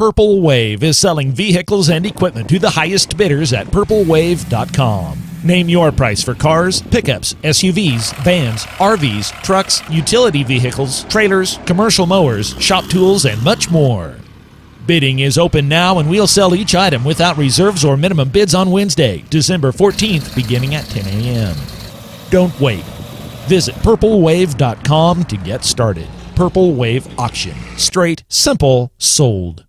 Purple Wave is selling vehicles and equipment to the highest bidders at purplewave.com. Name your price for cars, pickups, SUVs, vans, RVs, trucks, utility vehicles, trailers, commercial mowers, shop tools, and much more. Bidding is open now and we'll sell each item without reserves or minimum bids on Wednesday, December 14th, beginning at 10 a.m. Don't wait. Visit purplewave.com to get started. Purple Wave Auction. Straight, simple, sold.